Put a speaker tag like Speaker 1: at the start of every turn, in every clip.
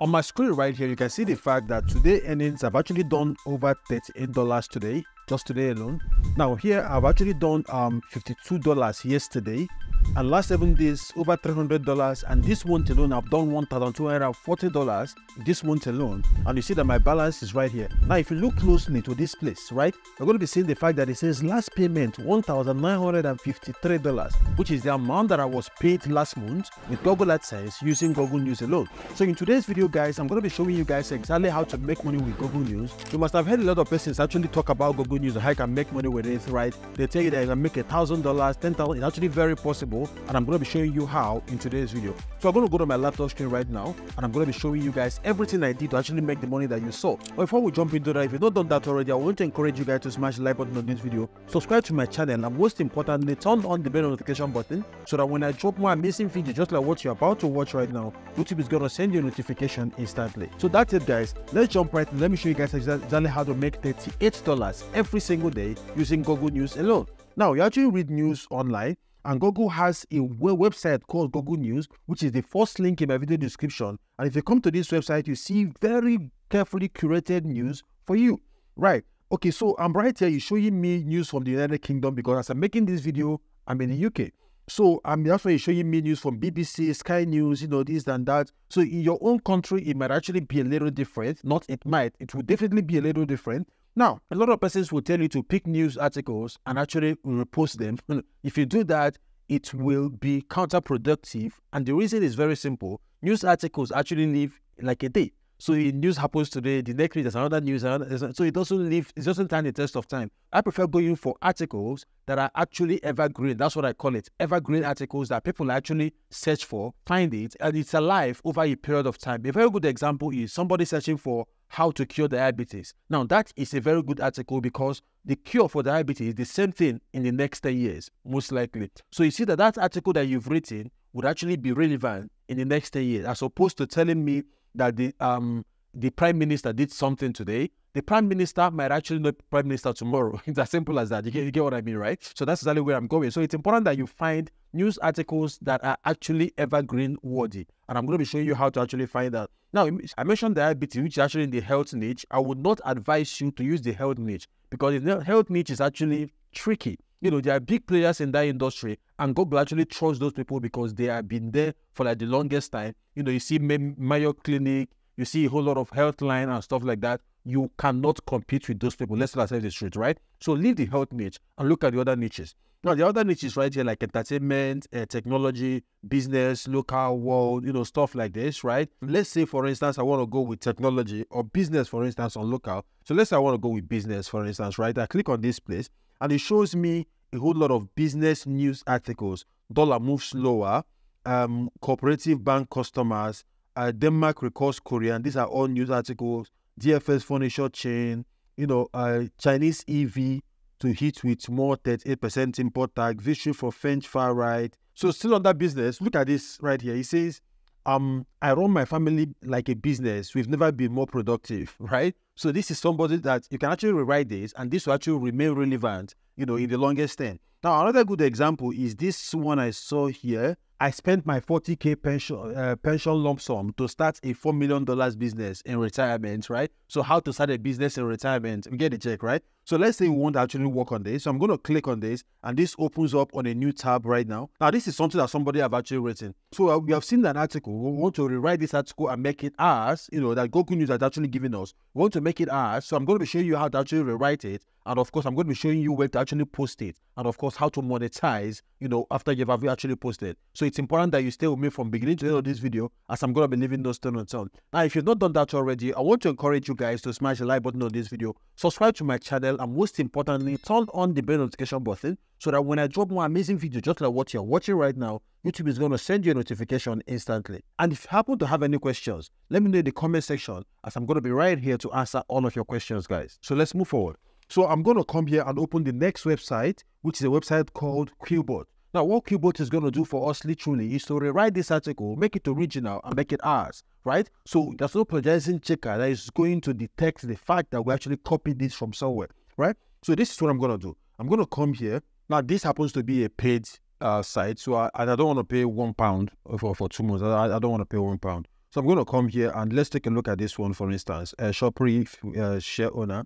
Speaker 1: On my screen right here, you can see the fact that today earnings have actually done over $38 today, just today alone. Now here, I've actually done um $52 yesterday, and last seven days over $300 and this month alone i've done $1240 this month alone. And you see that my balance is right here. Now if you look closely to this place right you're going to be seeing the fact that it says last payment $1953 which is the amount that i was paid last month with google adsense using google news alone. So in today's video guys i'm going to be showing you guys exactly how to make money with google news. You must have heard a lot of persons actually talk about google news and how you can make money with it right? They tell you that you can make a thousand dollars ten thousand it's actually very possible and I'm going to be showing you how in today's video. So I'm going to go to my laptop screen right now and I'm going to be showing you guys everything I did to actually make the money that you saw. But before we jump into that, if you've not done that already, I want to encourage you guys to smash the like button on this video, subscribe to my channel and most importantly, turn on the bell notification button so that when I drop more amazing videos just like what you're about to watch right now, YouTube is going to send you a notification instantly. So that's it guys, let's jump right in. Let me show you guys exactly how to make $38 every single day using Google News alone. Now, you actually read news online and Google has a website called Google News, which is the first link in my video description. And if you come to this website, you see very carefully curated news for you. Right. Okay, so I'm right here. You're showing me news from the United Kingdom because as I'm making this video, I'm in the UK. So I'm that's why you're showing me news from BBC, Sky News, you know, this and that. So in your own country, it might actually be a little different. Not it might, it will definitely be a little different. Now, a lot of persons will tell you to pick news articles and actually repost them. If you do that, it will be counterproductive. And the reason is very simple. News articles actually live like a day. So the news happens today, the next week there's another news, so it doesn't live, it doesn't stand the test of time. I prefer going for articles that are actually evergreen. That's what I call it. Evergreen articles that people actually search for, find it, and it's alive over a period of time. A very good example is somebody searching for how to cure diabetes. Now, that is a very good article because the cure for diabetes is the same thing in the next 10 years, most likely. So you see that that article that you've written would actually be relevant in the next 10 years, as opposed to telling me that the um the prime minister did something today the prime minister might actually not prime minister tomorrow. It's as simple as that. You get, you get what I mean, right? So that's exactly where I'm going. So it's important that you find news articles that are actually evergreen worthy. And I'm going to be showing you how to actually find that. Now, I mentioned diabetes, which is actually in the health niche. I would not advise you to use the health niche because the health niche is actually tricky. You know, there are big players in that industry, and Google actually trusts those people because they have been there for like the longest time. You know, you see Mayo Clinic, you see a whole lot of Healthline and stuff like that you cannot compete with those people. Let's say the truth, right? So leave the health niche and look at the other niches. Now, the other niches right here, like entertainment, uh, technology, business, local world, you know, stuff like this, right? Let's say, for instance, I want to go with technology or business, for instance, on local. So let's say I want to go with business, for instance, right? I click on this place and it shows me a whole lot of business news articles. Dollar moves slower, um, cooperative bank customers, uh, Denmark recalls Korea. And these are all news articles DFS furniture chain, you know, uh, Chinese EV to hit with more 38% import tax, victory for French far right. So still on that business, look at this right here. He says, um, I run my family like a business. We've never been more productive, right? So this is somebody that you can actually rewrite this and this will actually remain relevant, you know, in the longest term. Now, another good example is this one I saw here. I spent my 40k pension uh, pension lump sum to start a four million dollars business in retirement, right? So how to start a business in retirement? We get the check, right? So let's say we want to actually work on this. So I'm going to click on this, and this opens up on a new tab right now. Now this is something that somebody have actually written. So uh, we have seen that article. We want to rewrite this article and make it ours. You know that Google News has actually given us. We want to make it ours. So I'm going to be showing you how to actually rewrite it, and of course I'm going to be showing you where to actually post it, and of course how to monetize. You know after you've actually posted. So it's important that you stay with me from beginning to end of this video as I'm going to be leaving those turn on. Now, if you've not done that already, I want to encourage you guys to smash the like button on this video, subscribe to my channel, and most importantly, turn on the bell notification button so that when I drop more amazing videos just like what you're watching right now, YouTube is going to send you a notification instantly. And if you happen to have any questions, let me know in the comment section as I'm going to be right here to answer all of your questions, guys. So let's move forward. So I'm going to come here and open the next website, which is a website called Quillbot. Now, what Quillbot is going to do for us literally is to rewrite this article, make it original, and make it ours, right? So there's no plagiarizing checker that is going to detect the fact that we actually copied this from somewhere, right? So this is what I'm going to do. I'm going to come here. Now, this happens to be a paid uh, site, so I, I don't want to pay one pound for, for two months. I, I don't want to pay one pound. So I'm going to come here and let's take a look at this one, for instance, a Shopee uh, share owner.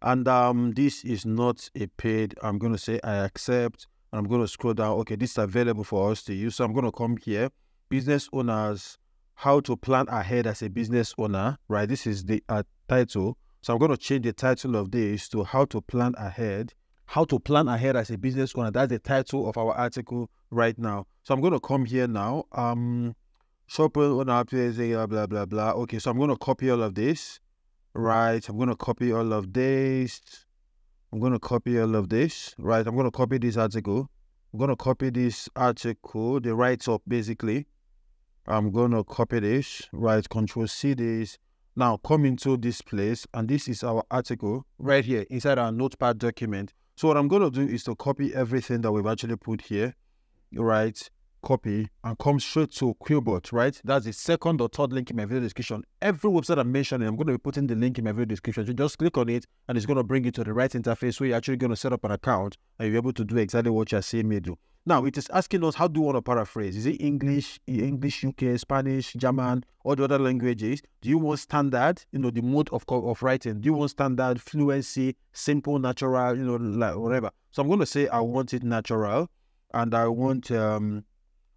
Speaker 1: And um, this is not a paid, I'm going to say I accept. And I'm going to scroll down. Okay, this is available for us to use. So I'm going to come here, business owners, how to plan ahead as a business owner, right? This is the uh, title. So I'm going to change the title of this to how to plan ahead. How to plan ahead as a business owner. That's the title of our article right now. So I'm going to come here now. Um, shopper owner, blah, blah, blah, blah. Okay, so I'm going to copy all of this, right? I'm going to copy all of this. I'm going to copy all of this, right? I'm going to copy this article. I'm going to copy this article, the write-up basically. I'm going to copy this, right? Control C this. Now come into this place and this is our article right here inside our notepad document. So what I'm going to do is to copy everything that we've actually put here, right? Copy and come straight to Quillbot, right? That's the second or third link in my video description. Every website I'm mentioning, I'm going to be putting the link in my video description. So just click on it and it's going to bring you to the right interface where you're actually going to set up an account and you're able to do exactly what you're seeing me do. Now it is asking us how do you want to paraphrase? Is it English, English, UK, Spanish, German, or the other languages? Do you want standard, you know, the mode of of writing? Do you want standard, fluency, simple, natural, you know, like whatever? So I'm going to say I want it natural, and I want um,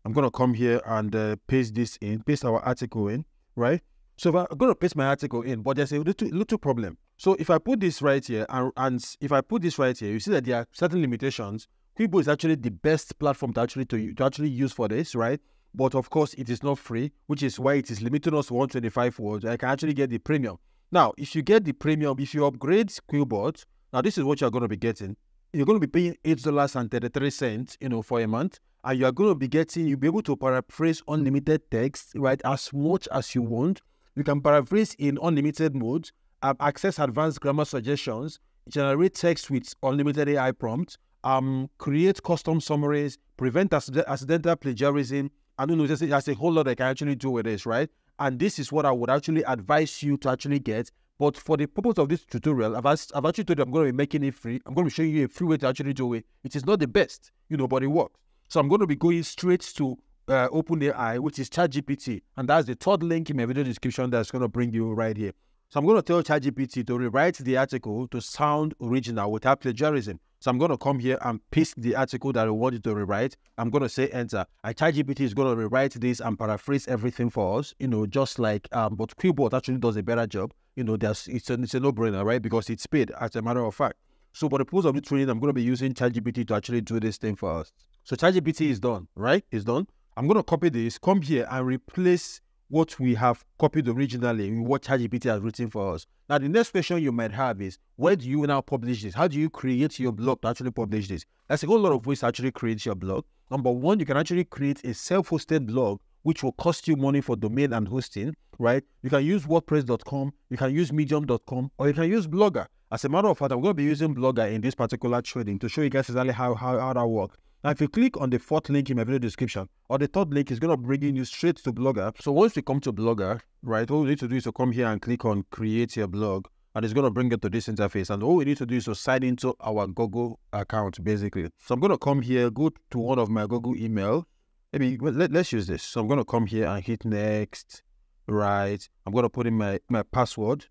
Speaker 1: I'm going to come here and uh, paste this in, paste our article in, right? So I'm going to paste my article in, but there's a little little problem. So if I put this right here, and, and if I put this right here, you see that there are certain limitations Quillbot is actually the best platform to actually to, to actually use for this, right? But of course, it is not free, which is why it is limited us to 125 words. I can actually get the premium. Now, if you get the premium, if you upgrade Quillbot, now this is what you're going to be getting. You're going to be paying eight dollars and thirty-three cents, you know, for a month, and you are going to be getting. You'll be able to paraphrase unlimited text, right, as much as you want. You can paraphrase in unlimited mode, um, access advanced grammar suggestions, generate text with unlimited AI prompts, um, create custom summaries, prevent accidental plagiarism. I don't know, there's a, there's a whole lot I can actually do with this, right? And this is what I would actually advise you to actually get. But for the purpose of this tutorial, I've, asked, I've actually told you I'm going to be making it free. I'm going to be showing you a free way to actually do it. It is not the best, you know, but it works. So I'm going to be going straight to uh, OpenAI, which is ChatGPT. And that's the third link in my video description that's going to bring you right here. So I'm going to tell ChatGPT to rewrite the article to sound original without plagiarism. So I'm going to come here and paste the article that I want you to rewrite. I'm going to say enter. And ChatGPT is going to rewrite this and paraphrase everything for us, you know, just like, um, but Quillbot actually does a better job. You know, there's it's a, it's a no-brainer, right? Because it's paid, as a matter of fact. So for the purpose of the training, I'm going to be using ChatGPT to actually do this thing for us. So ChatGPT is done, right? It's done. I'm going to copy this, come here and replace what we have copied originally, what ChatGPT has written for us. Now, the next question you might have is, where do you now publish this? How do you create your blog to actually publish this? There's a whole lot of ways to actually create your blog. Number one, you can actually create a self-hosted blog, which will cost you money for domain and hosting, right? You can use WordPress.com, you can use Medium.com, or you can use Blogger. As a matter of fact, I'm going to be using Blogger in this particular trading to show you guys exactly how, how, how that works. Now, if you click on the fourth link in my video description, or the third link is going to bring you straight to Blogger. So once you come to Blogger, right, all we need to do is to come here and click on create your blog, and it's going to bring you to this interface. And all we need to do is to sign into our Google account, basically. So I'm going to come here, go to one of my Google email. Maybe let, let's use this. So I'm going to come here and hit next, right. I'm going to put in my, my password.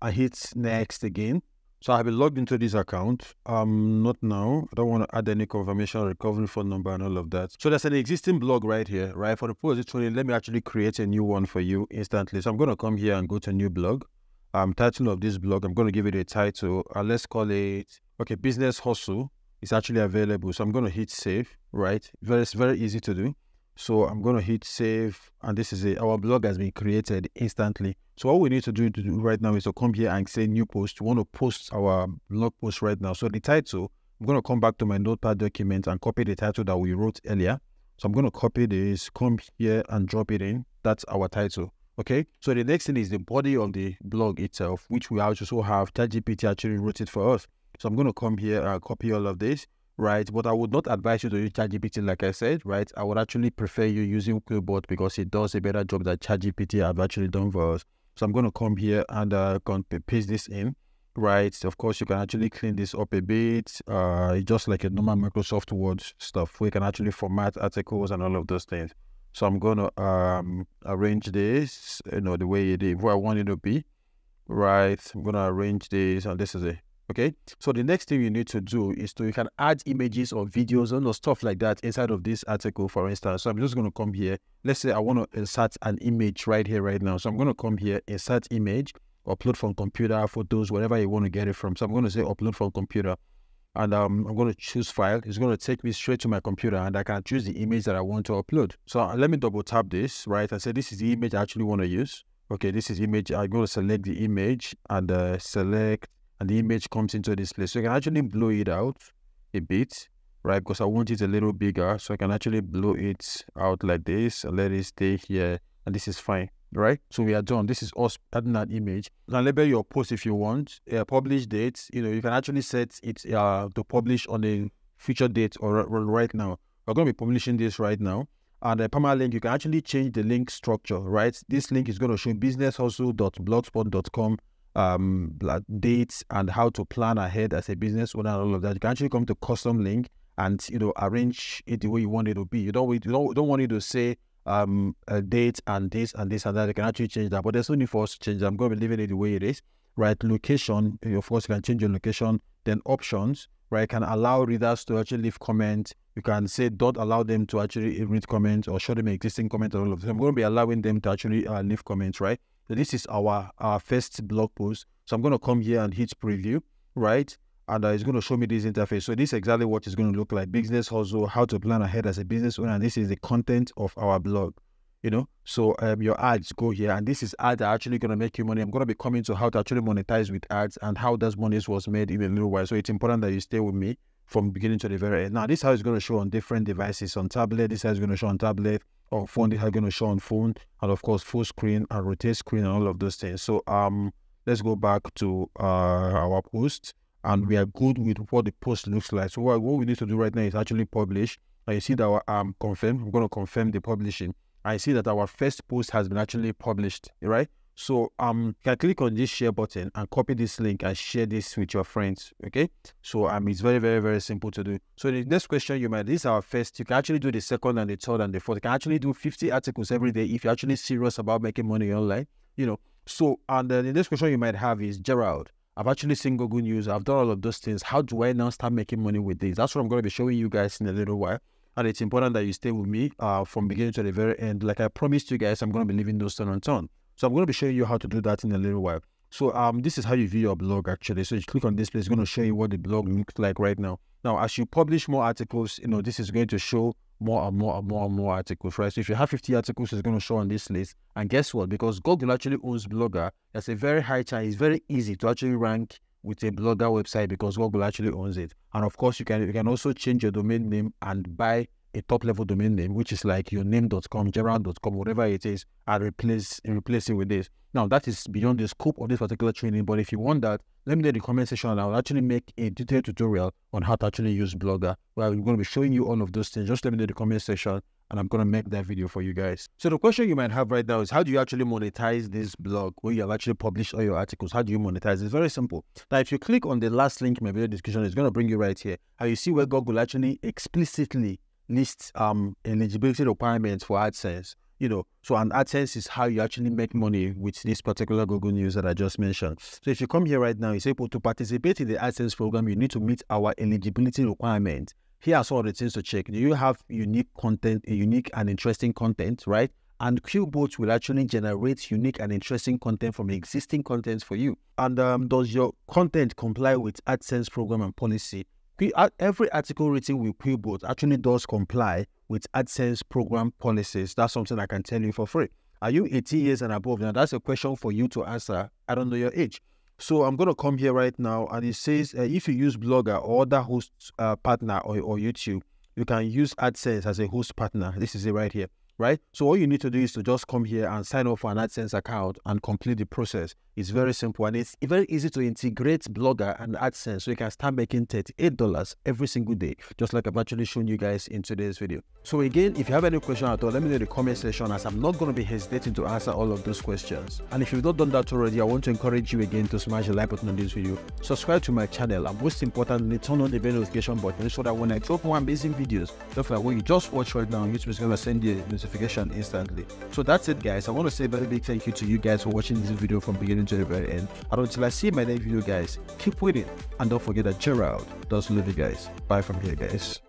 Speaker 1: I hit next again. So I've been logged into this account. Um, not now. I don't want to add any confirmation recovery phone number and all of that. So there's an existing blog right here, right? For the training, let me actually create a new one for you instantly. So I'm going to come here and go to new blog. Um, title of this blog, I'm going to give it a title. Uh, let's call it, okay, business hustle. It's actually available. So I'm going to hit save, right? Very, very easy to do. So I'm going to hit save and this is it. Our blog has been created instantly. So all we need to do, to do right now is to come here and say new post. We want to post our blog post right now. So the title, I'm going to come back to my notepad document and copy the title that we wrote earlier. So I'm going to copy this, come here and drop it in. That's our title. Okay. So the next thing is the body of the blog itself, which we also have ChatGPT actually wrote it for us. So I'm going to come here and copy all of this right? But I would not advise you to use ChatGPT, like I said, right? I would actually prefer you using Quillbot because it does a better job that ChatGPT have actually done for us. So I'm going to come here and uh, paste this in, right? Of course, you can actually clean this up a bit, uh, just like a normal Microsoft Word stuff. We can actually format articles and all of those things. So I'm gonna um arrange this, you know, the way it is, where I want it to be. Right. I'm gonna arrange this, and this is it. Okay. So the next thing you need to do is to you can add images or videos and stuff like that inside of this article, for instance. So I'm just gonna come here. Let's say I want to insert an image right here, right now. So I'm gonna come here, insert image, upload from computer, photos, whatever you want to get it from. So I'm gonna say upload from computer and um, I'm going to choose file. It's going to take me straight to my computer and I can choose the image that I want to upload. So uh, let me double tap this, right? I say this is the image I actually want to use. Okay, this is image. I'm going to select the image and uh, select and the image comes into this place. So you can actually blow it out a bit, right? Because I want it a little bigger. So I can actually blow it out like this and let it stay here and this is fine right? So we are done. This is us adding that image. You can label your post if you want. Uh, publish date. You know, you can actually set it uh, to publish on a future date or, right now. We're going to be publishing this right now. And the permanent link, you can actually change the link structure, right? This link is going to show businesshustle.blogspot.com um dates and how to plan ahead as a business owner and all of that. You can actually come to custom link and you know arrange it the way you want it to be. You don't you don't, don't want it to say um a date and this and this and that. You can actually change that, but there's no need for us to change. I'm going to be leaving it the way it is. Right, location. Of course, you can change your location. Then options. Right, can allow readers to actually leave comments. You can say don't allow them to actually read comments or show them existing comment or all of them. I'm going to be allowing them to actually uh, leave comments. Right. So this is our our first blog post. So I'm going to come here and hit preview. Right and uh, it's going to show me this interface. So this is exactly what it's going to look like. Business hustle, how to plan ahead as a business owner. And this is the content of our blog, you know. So um, your ads go here, and this is ads are actually going to make you money. I'm going to be coming to how to actually monetize with ads and how those monies was made in a little while. So it's important that you stay with me from beginning to the very end. Now this is how it's going to show on different devices on tablet. This is how it's going to show on tablet or phone. Is how going to show on phone, and of course full screen and rotate screen and all of those things. So um, let's go back to uh, our post and we are good with what the post looks like. So what, what we need to do right now is actually publish. You see that our um confirm. I'm going to confirm the publishing. I see that our first post has been actually published, right? So um, you can click on this share button and copy this link and share this with your friends. Okay. So um, it's very very very simple to do. So the next question you might this is our first. You can actually do the second and the third and the fourth. You can actually do 50 articles every day if you're actually serious about making money online. You know. So and then the next question you might have is Gerald. I've actually seen Google News. I've done all of those things. How do I now start making money with this? That's what I'm going to be showing you guys in a little while. And it's important that you stay with me uh, from beginning to the very end. Like I promised you guys, I'm going to be leaving those turn on turn. So I'm going to be showing you how to do that in a little while. So um, this is how you view your blog actually. So you click on this place, it's going to show you what the blog looks like right now. Now, as you publish more articles, you know, this is going to show more and more and more and more articles, right? So if you have 50 articles, it's going to show on this list. And guess what? Because Google actually owns Blogger, there's a very high chance, it's very easy to actually rank with a blogger website because Google actually owns it. And of course, you can you can also change your domain name and buy a top level domain name, which is like your name.com, gerald.com, whatever it is, and replace and replace it with this. Now that is beyond the scope of this particular training, but if you want that, let me know in the comment section and I'll actually make a detailed tutorial on how to actually use Blogger where I'm going to be showing you all of those things. Just let me know in the comment section and I'm going to make that video for you guys. So the question you might have right now is how do you actually monetize this blog where you have actually published all your articles? How do you monetize? It's very simple. Now, if you click on the last link in my video description, it's going to bring you right here. And you see where Google actually explicitly lists um eligibility requirements for AdSense. You know, so an AdSense is how you actually make money with this particular Google News that I just mentioned. So if you come here right now, you say, well, to participate in the AdSense program, you need to meet our eligibility requirement here are some of the things to check. Do you have unique content, unique and interesting content, right? And Quillbots will actually generate unique and interesting content from existing content for you. And um, does your content comply with AdSense program and policy? Every article written with Quillbots actually does comply with AdSense program policies. That's something I can tell you for free. Are you 18 years and above? Now, that's a question for you to answer. I don't know your age. So I'm going to come here right now and it says uh, if you use Blogger or other host uh, partner or, or YouTube, you can use AdSense as a host partner. This is it right here right? So all you need to do is to just come here and sign up for an AdSense account and complete the process. It's very simple and it's very easy to integrate Blogger and AdSense so you can start making $38 every single day, just like I've actually shown you guys in today's video. So again, if you have any question at all, let me know in the comment section as I'm not going to be hesitating to answer all of those questions. And if you've not done that already, I want to encourage you again to smash the like button on this video, subscribe to my channel, and most importantly, turn on the bell notification button so that when I drop more amazing videos, stuff like what you just watched right now, YouTube is going to send you a notification instantly. So that's it guys. I want to say a very big thank you to you guys for watching this video from beginning to the very end. And until I see my next video guys, keep winning and don't forget that Gerald does love you guys. Bye from here guys.